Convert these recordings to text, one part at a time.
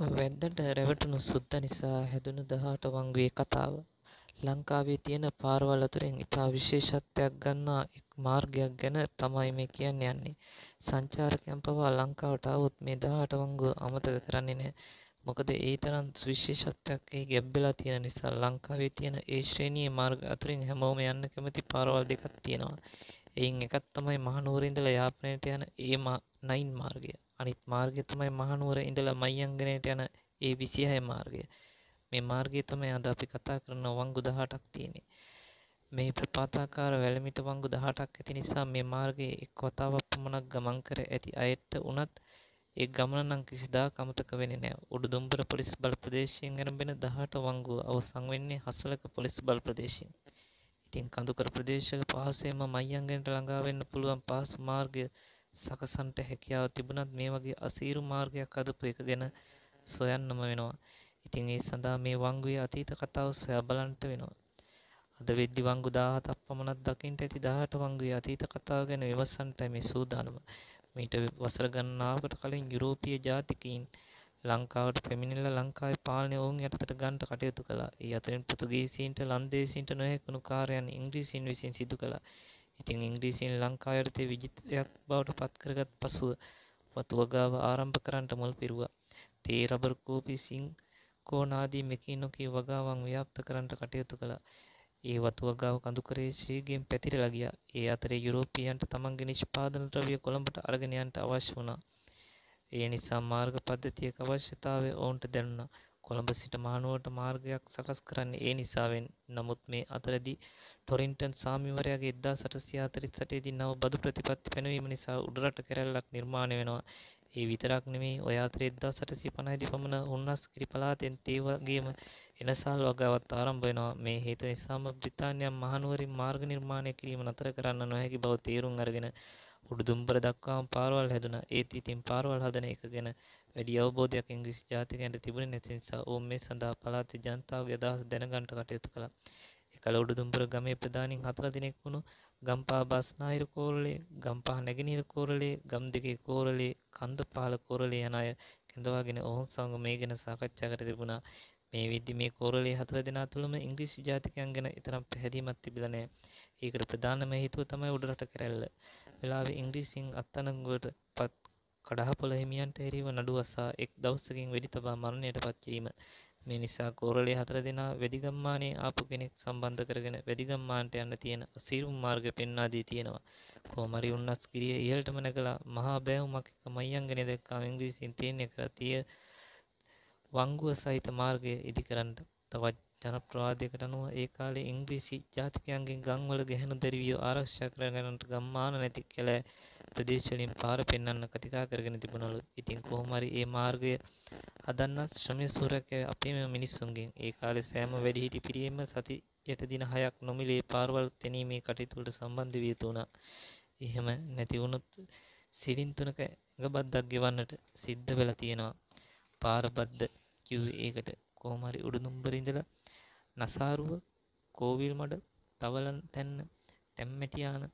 වැද්දට රැවටුණු සුද්ද නිසා හැදුණු දහඅට වංගුවේ කතාව. ලංකාවේ තියෙන පාරවල් අතුරින් ඉතා විශේෂත්වයක් ගන්නා එක් මාර්ගයක් ගැන තමයි මේ කියන්න යන්නේ. සංචාරකයන් පවා ලංකාවට ආවොත් මේ දහඅට වංගුව අමතක කරන්නේ නැහැ. මොකද ඒ තරම් විශේෂත්වයක් එහි ගැබ්වෙලා තියෙන නිසා. ලංකාවේ තියෙන ඒ ශ්‍රේණියේ මාර්ග අතුරින් හැමෝම යන්න කැමති පාරවල් දෙකක් තියෙනවා. එයින් එකක් තමයි මහනුවර ඉඳලා යාපනයට යන ඒ9 මාර්ගය. අනිත් මාර්ගය තමයි මහනුවර ඉඳලා මහියංගනයට යන ඒ26 මාර්ගය. මේ මාර්ගයේ තමයි අද අපි කතා කරන වංගු 18ක් තියෙන්නේ. මෙහි ප්‍රපාතාකාර වැලමිට වංගු 18ක් ඇති නිසා මේ මාර්ගයේ එක් වතාවක් පමණක් ගමන් කර ඇති අයට වුණත් ඒ ගමන නම් කිසිදාක අමතක වෙන්නේ නැහැ. උඩුදුම්බර පොලිස් බල ප්‍රදේශයෙන් ආරම්භ 18 වංගුව අවසන් වෙන්නේ හසලක පොලිස් බල ප්‍රදේශයෙන්. ඉතින් කඳුකර ප්‍රදේශවල පහසෙන්ම මහියංගනයට ළඟා වෙන්න පුළුවන් පහසු මාර්ගය සකසන්නට හැකියාව තිබුණත් මේ වගේ අසීරු මාර්ගයක් හදපු එක ගැන සොයන්නම වෙනවා. ඉතින් ඒ සඳහා මේ වංගුවේ අතීත කතාව සොයා බලන්නට වෙනවා. අද වෙද්දි වංගු 17ක් පමණක් දකින්නට ඇති 18 වංගුවේ අතීත කතාව ගැන විමසන්නටයි මේ සූදානම. මීට වසර ගණනාවකට කලින් යුරෝපීය ජාතිකයින් ලංකාවට පැමිණිලා ලංකාවේ පාලනය ඔවුන් යටතට ගන්නට කටයුතු කළා. ඒ අතරින් පෘතුගීසීන්ට ලන්දේසීන්ට නොහැකුණු කාර්යයන් ඉංග්‍රීසීන් විසින් සිදු කළා. ඉතින් ඉංග්‍රීසීන් ලංකාව යටතේ විජිතයක් බවට පත්කරගත් පසුව වතුවගාව ආරම්භ කරන්නට මුල් පිරුවා. තේ රබර් කෝපි සිංකෝනාදී මෙකිනොකී වගාවන් ව්‍යාප්ත කරන්නට කටයුතු කළා. ඒ වතු වගාව කඳුකරේ ශීඝ්‍රයෙන් පැතිරලා ගියා. ඒ අතරේ යුරෝපීයන්ට තමන්ගේ නිෂ්පාදන ද්‍රව්‍ය කොළඹට අරගෙන යන්නට අවශ්‍ය වුණා. ඒ නිසා මාර්ග පද්ධතියක අවශ්‍යතාවය ඔවුන්ට දැනුණා. කොළඹ සිට මහනුවරට මාර්ගයක් සකස් කරන්නේ ඒ නිසාවෙන්. නමුත් මේ අතරදී ටොරින්ටන් සාමීවරයාගේ 1848 දී නව බදු ප්‍රතිපත්ති පැනවීම නිසා උඩරට කැරැල්ලක් නිර්මාණය වෙනවා. ඒ විතරක් නෙමෙයි ඔය අතරේ 1850 දී පමණ උන්නස්ගිරි පළාතෙන් තේ වගේම එනසාල් වගාවත් ආරම්භ වෙනවා. මේ හේතු නිසාම බ්‍රිතාන්‍යයන් මහනුවරින් මාර්ග නිර්මාණය කිරීම නතර කරන්න නොහැකි බව තේරුම් අරගෙන උඩුදුම්බර දක්වාම පාරවල් හැදුනා. ඒත් ඉතින් පාරවල් හදන එක ගැන වැඩි අවබෝධයක් ඉංග්‍රීසි ජාතිකයන්ට තිබුණේ නැති නිසා ඔවුන් මේ සඳහා පළාතේ ජනතාවගේ අදහස් දැනගන්නට කටයුතු කළා. එකල උඩුදුම්බර ගමේ ප්‍රධානීන් හතර දිනෙක වුණු ගම්පහ බස්නාහිර කෝරළේ, ගම්පහ නැගෙනහිර කෝරළේ, ගම්දිගේ කෝරළේ, කන්දපාල කෝරළේ යන අය කැඳවාගෙන ඔවුන් සමග මේ ගැන සාකච්ඡා කර තිබුණා. මේ වෙද්දි මේ කෝරළේ හතර දෙනා තුළම ඉංග්‍රීසි ජාතිකයන් ගැන තරම් පැහැදීමක් තිබිලා නැහැ. ඒකට ප්‍රධානම හේතුව තමයි උඩරට කැරැල්ල. වෙලාවේ ඉංග්‍රීසියෙන් අත්අඩංගුවට පත් කඩහපොළ හිමියන්ට එරෙහිව නඩු අසා එක් දවසකින් වෙඩි තබා මරණයට පත් කිරීම. මේ නිසා කෝරළේ හතර දෙනා වෙදිගම්මානේ ආපු කෙනෙක් සම්බන්ධ කරගෙන වෙදිගම්මානට යන්න තියෙන අසීරු මාර්ග පෙන්වා දී තියෙනවා. කොහොම හරි උන්නස්ගිරිය ඉහළටම නැගලා මහා බෑවුමක් එක්ක මහියංගනේ දැක්කාම ඉංග්‍රීසියෙන් තීරණය කරලා තිය වංගුව සහිත මාර්ගය ඉදිකරන්න තවත් ජනප්‍රවාදයකට අනුව ඒ කාලේ ඉංග්‍රීසි ජාතිකයන්ගෙන් ගම්වල ගැහැණු දැරිවියෝ ආරක්ෂා කරගන්නට ගම්මාන නැති කැලෑ ප්‍රදේශවලින් පාර පෙන්වන්න කතිකා කරගෙන තිබුණලු. ඉතින් කොහොම හරි ඒ මාර්ගය හදන්නත් ශ්‍රමය සූරකය අපේම මිනිස්සුන්ගෙන් ඒ කාලේ සෑම වැඩිහිටි පිරියෙම සතියට දින 6ක් නොමිලේ පාරවල් තැනීමේ කටයුතු වලට සම්බන්ධ විය යුතු වුණා. එහෙම නැති වුණොත් සිරින් තුනක ඇඟබද්දක් ගෙවන්නට සිද්ධ වෙලා තියෙනවා. පාරබද්ද කිව්වේ ඒකට කොහොම හරි උඩුදුම්බර ඉඳලා නසාරුව කෝවිල් මඩ තවලන් තැන්න තැම්මැටියාන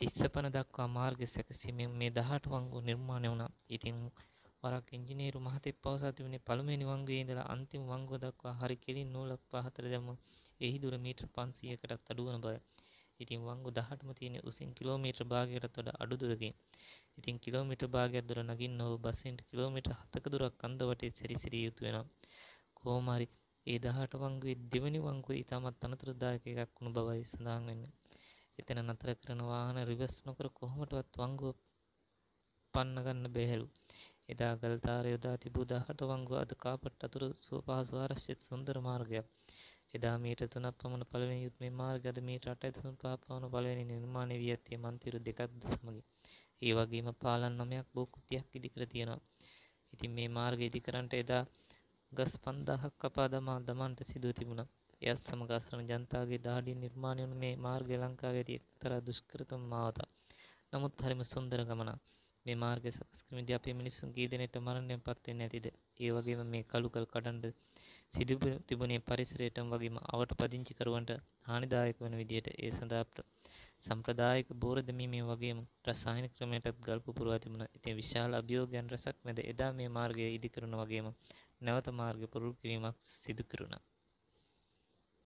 තිස්සපන දක්වා මාර්ග සැකසීමෙන් මේ 18 වංගුව නිර්මාණය වුණා. ඉතින් වරක් ඉංජිනේරු මහතෙක් පවසා තිබුණේ පළමුවෙනි වංගුවේ ඉඳලා අන්තිම වංගුව දක්වා හරි කෙලින් නූලක් පහතට දැම්ම එහි දුර මීටර් 500කටත් අඩු වන බව. ඉතින් වංගු 18ම තියෙන උසින් කිලෝමීටර් භාගයකටත් වඩා අඩු දුරකින්. ඉතින් කිලෝමීටර් භාගයක් දුර නගින්න ඕව බසෙන්ට කිලෝමීටර් 7ක දුරක් කන්ද වටේ සැරිසරිය යුතු වෙනවා. කොහොම හරි ඒ 18 වංගුවේ දෙවනි වංගුව ඉතාමත් අනතුරුදායක එකක් වුණු බවයි සඳහන් වෙන්නේ. එතන නතර කරන වාහන රිවර්ස් නොකර කොහොමටවත් වංගුව පන්න ගන්න බැහැලු. එදා ගල්තාර යොදා තිබූ 18 වංගුව අද කාපට් අතුරු සුවපහසු ආරක්ෂිත සුන්දර මාර්ගයක්. එදා මීටර් 3ක් පමණ පළවෙනි යුත් මේ මාර්ගය අද මීටර් 8.5 පමණ පළවෙනි නිර්මාණය වී ඇත්තේ මන්තිරු දෙකක් සමගින්. ඒ වගේම පාලම් 9ක් බෝකුතියක් ඉදිකර තියෙනවා. ඉතින් මේ මාර්ගය ඉදිකරන්නට එදා ගස් 5000ක් කපා දමා දමන්නට සිදුව තිබුණා. එයත් සමග අසරණ ජනතාවගේ දහඩියෙන් නිර්මාණය වුණු මේ මාර්ගය ලංකාවේ ඇති එක්තරා දුෂ්කරතම මාවතක්. නමුත් හරිම සුන්දර ගමනක්. මේ මාර්ගය සකස් කිරීමේදී අපේ මිනිසුන් කී දෙනෙක්ට මරණයෙන් පත් වෙන්නේ නැතිද? ඒ වගේම මේ කළුකල් කඩන්න සිදු තිබුණේ පරිසරයටම වගේම අවට පදිංචි කරුවන්ට හානිදායක වන විදිහට ඒ සඳහා සම්ප්‍රදායික බෝර දැමීමේ වගේම රසායනික ක්‍රමයටත් ගල් පුපුරවා තිබුණා. ඉතින් විශාල අභියෝගයන් රැසක් මැද එදා මේ මාර්ගය ඉදි කරන වගේම නැවත මාර්ගය පුරුදු කිරීමක් සිදු කෙරුණා.